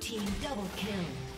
Team double kill.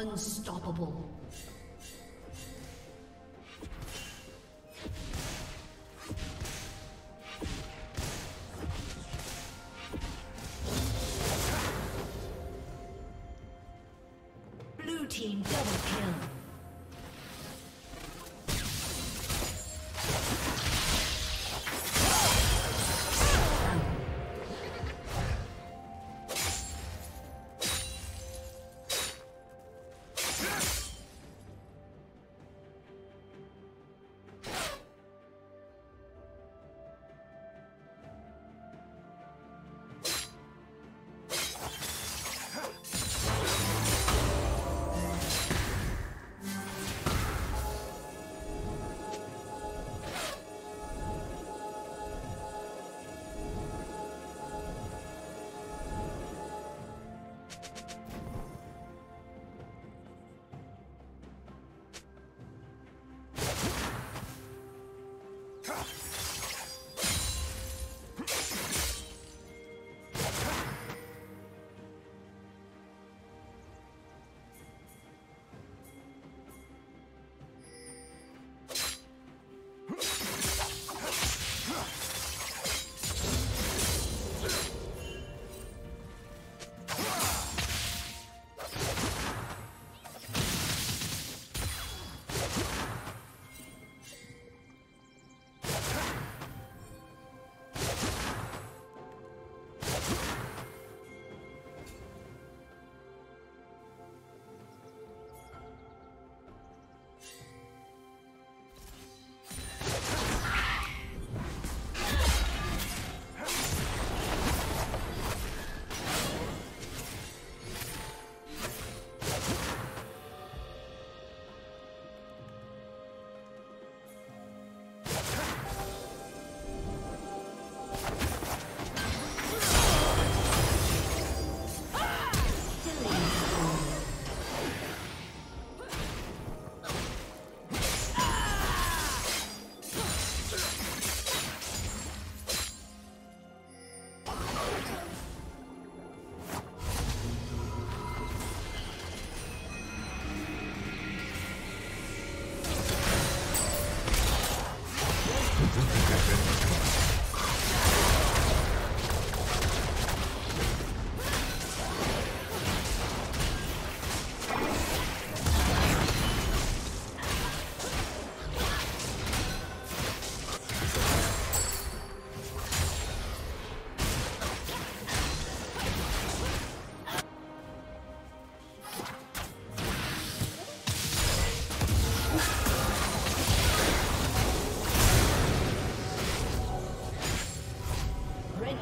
Unstoppable.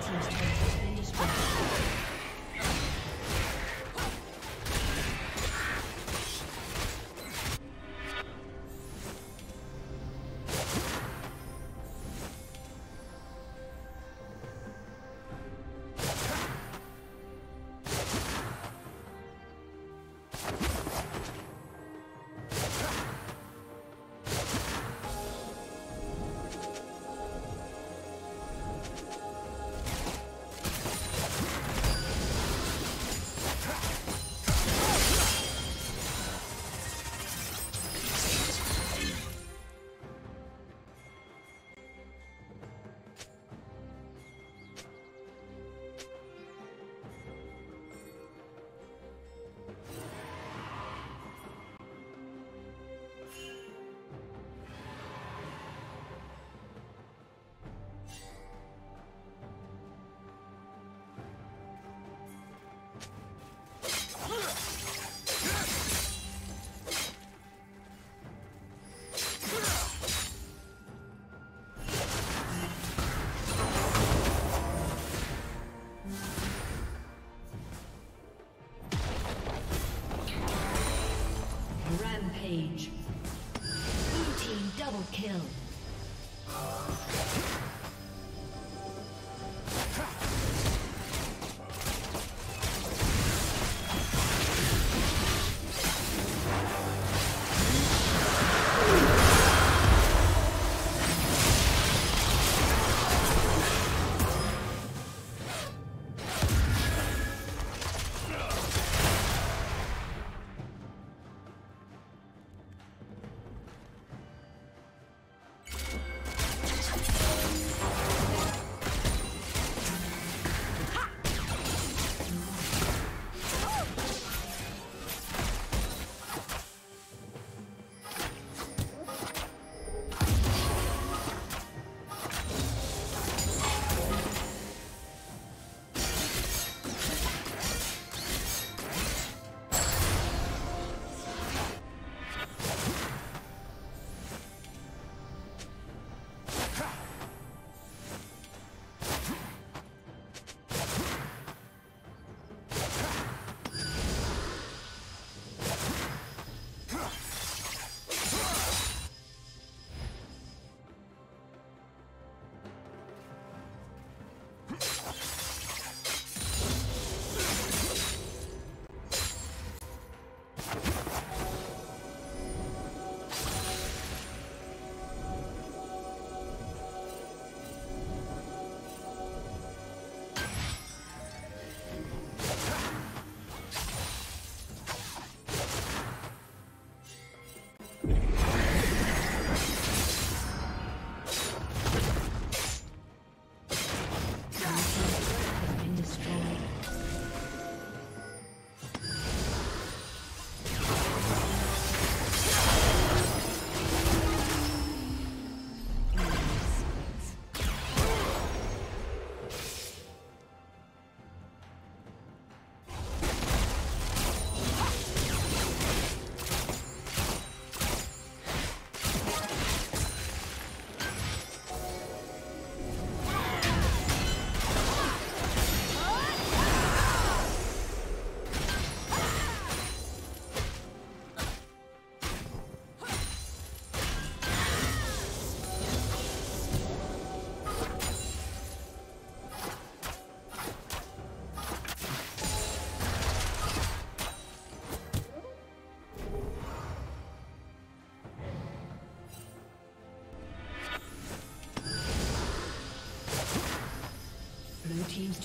team's turret.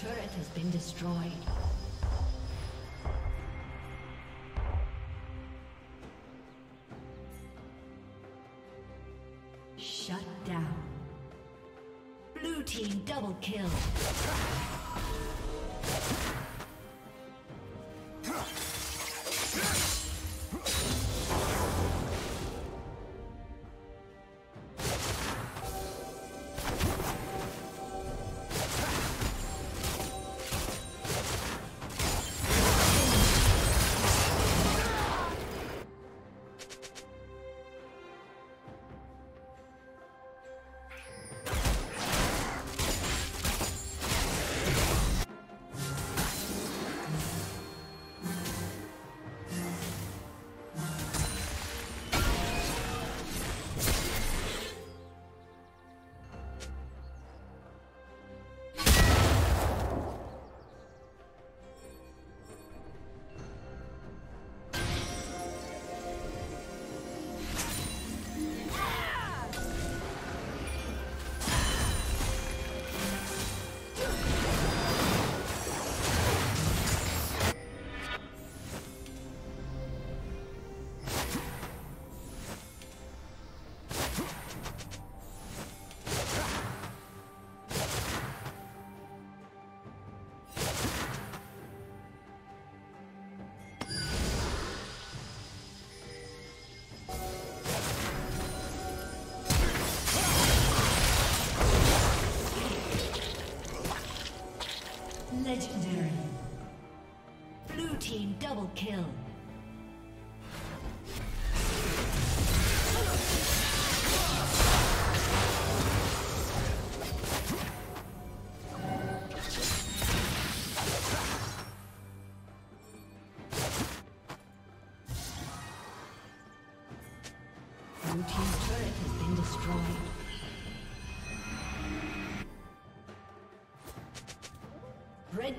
Turret has been destroyed. Shut down. Blue team double kill.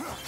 Huh.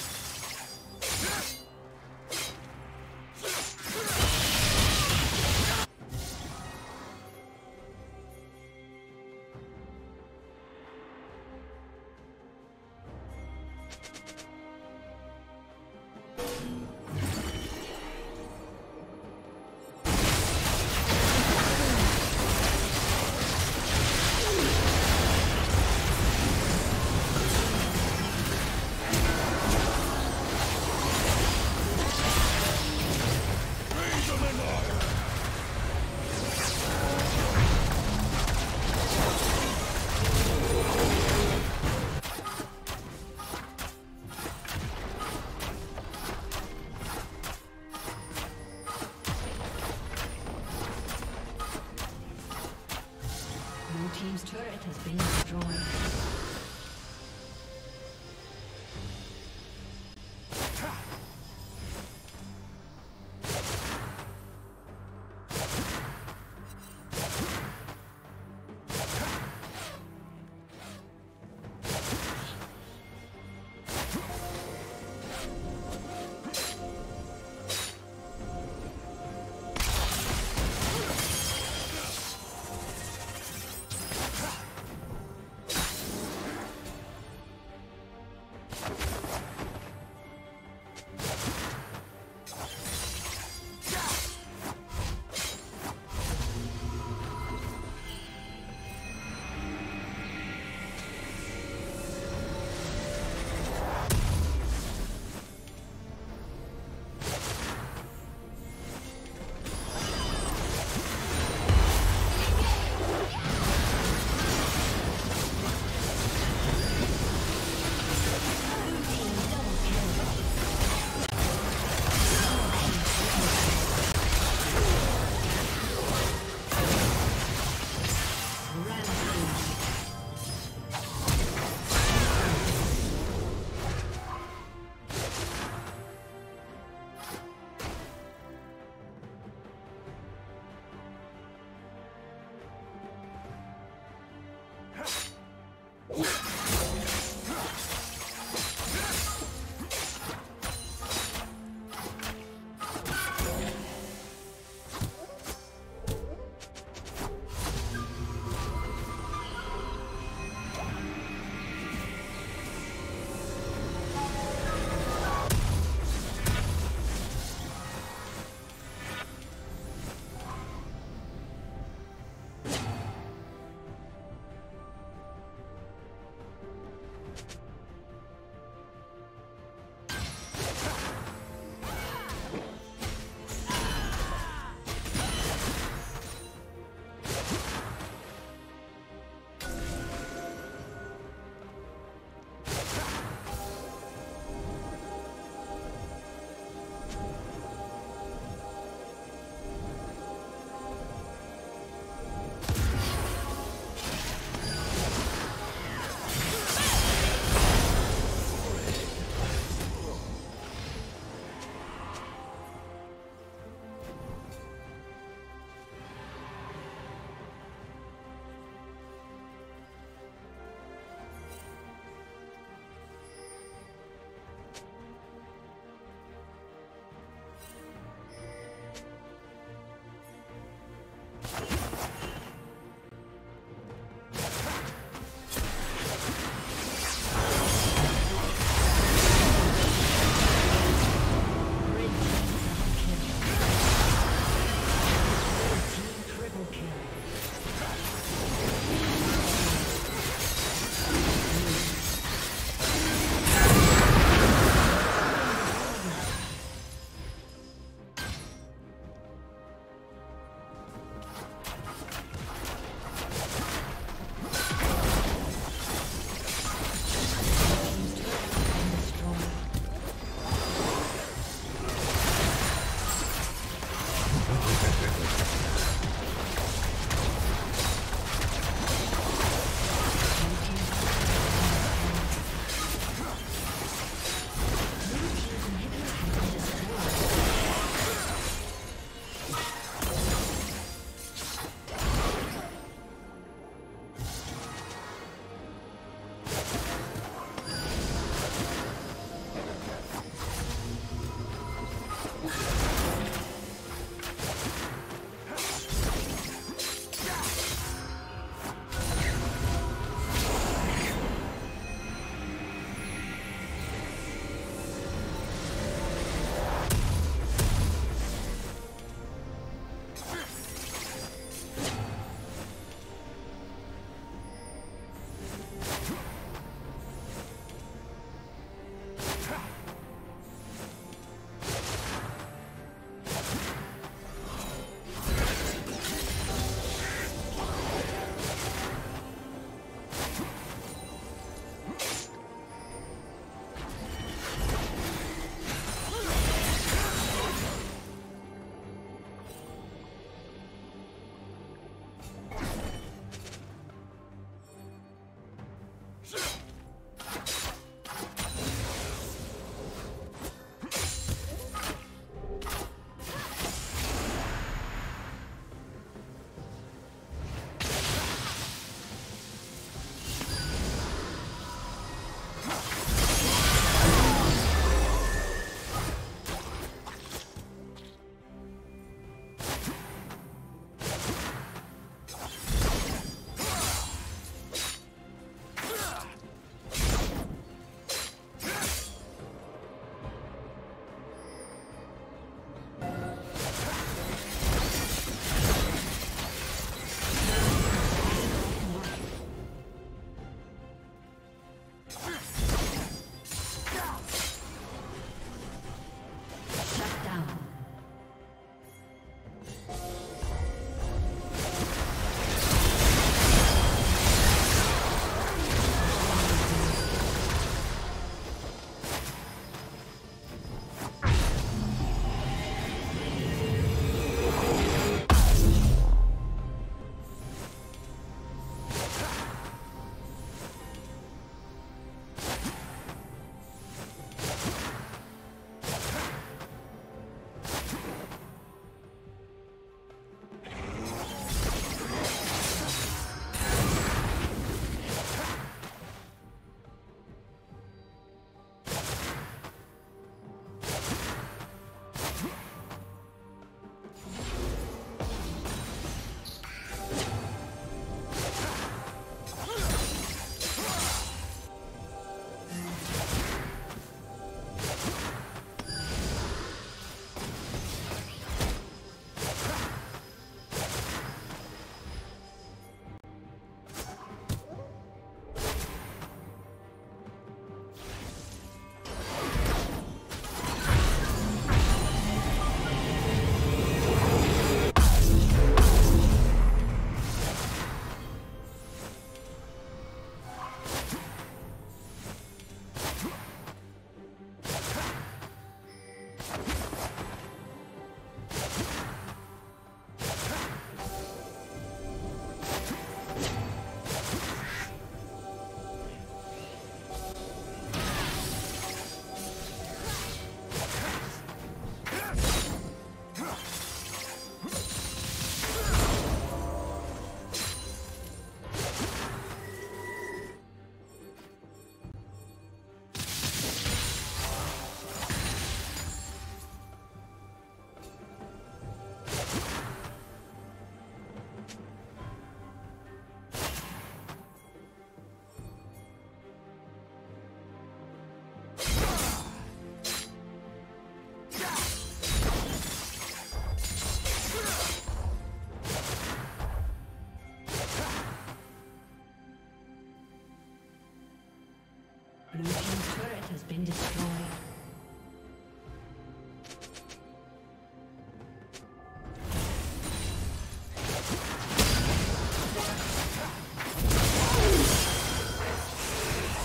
Been destroyed.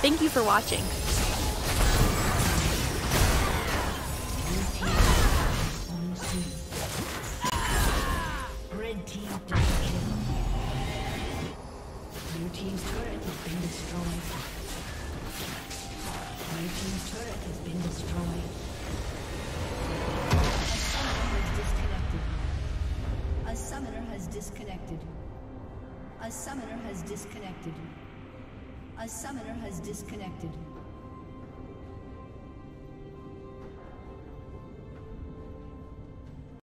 Thank you for watching.